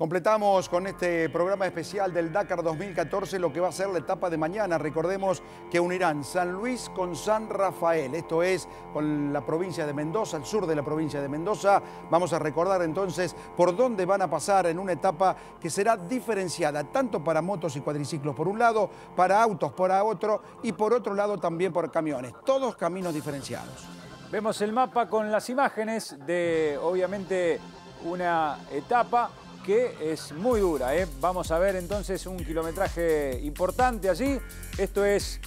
Completamos con este programa especial del Dakar 2014 lo que va a ser la etapa de mañana. Recordemos que unirán San Luis con San Rafael. Esto es con la provincia de Mendoza, al sur de la provincia de Mendoza. Vamos a recordar entonces por dónde van a pasar en una etapa que será diferenciada tanto para motos y cuadriciclos por un lado, para autos por otro y por otro lado también por camiones. Todos caminos diferenciados. Vemos el mapa con las imágenes de, obviamente, una etapa que es muy dura. ¿eh? Vamos a ver entonces un kilometraje importante allí. Esto es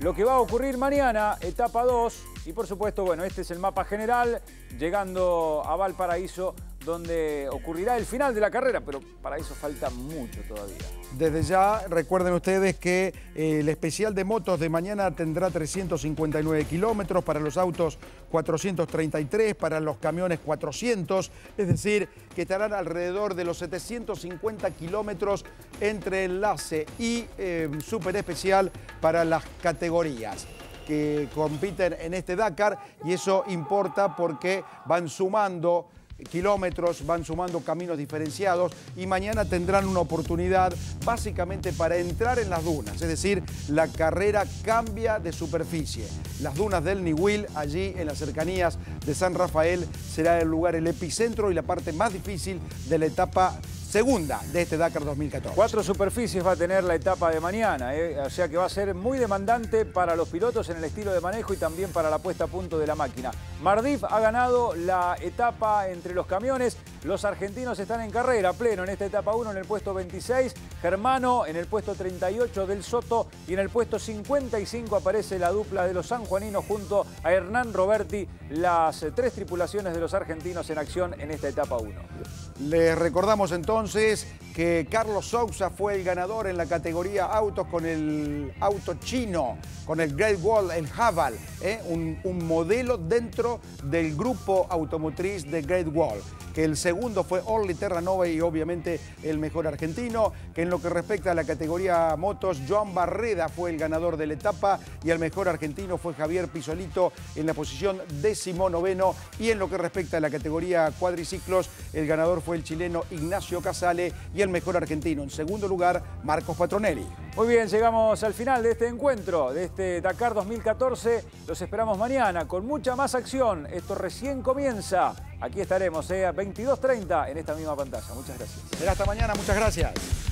lo que va a ocurrir mañana, etapa 2. Y por supuesto, bueno, este es el mapa general, llegando a Valparaíso donde ocurrirá el final de la carrera, pero para eso falta mucho todavía. Desde ya, recuerden ustedes que eh, el especial de motos de mañana tendrá 359 kilómetros, para los autos 433, para los camiones 400, es decir, que estarán alrededor de los 750 kilómetros entre enlace y eh, super especial para las categorías que compiten en este Dakar y eso importa porque van sumando kilómetros, van sumando caminos diferenciados y mañana tendrán una oportunidad básicamente para entrar en las dunas, es decir, la carrera cambia de superficie. Las dunas del Niwil, allí en las cercanías de San Rafael, será el lugar, el epicentro y la parte más difícil de la etapa segunda de este Dakar 2014. Cuatro superficies va a tener la etapa de mañana, ¿eh? o sea que va a ser muy demandante para los pilotos en el estilo de manejo y también para la puesta a punto de la máquina. Mardif ha ganado la etapa entre los camiones, los argentinos están en carrera pleno en esta etapa 1 en el puesto 26, Germano en el puesto 38 del Soto y en el puesto 55 aparece la dupla de los sanjuaninos junto a Hernán Roberti, las tres tripulaciones de los argentinos en acción en esta etapa 1. Les recordamos entonces que Carlos Sousa fue el ganador en la categoría autos con el auto chino, con el Great Wall, el Haval, ¿eh? un, modelo dentro del grupo automotriz de Great Wall el segundo fue Orly Terranova y obviamente el mejor argentino, en lo que respecta a la categoría motos, Joan Barreda fue el ganador de la etapa y el mejor argentino fue Javier Pisolito en la posición décimo noveno y en lo que respecta a la categoría cuadriciclos, el ganador fue el chileno Ignacio Casale y el mejor argentino en segundo lugar, Marcos Patronelli. Muy bien, llegamos al final de este encuentro, de este Dakar 2014. Los esperamos mañana con mucha más acción. Esto recién comienza. Aquí estaremos, eh, a 22.30 en esta misma pantalla. Muchas gracias. hasta mañana, muchas gracias.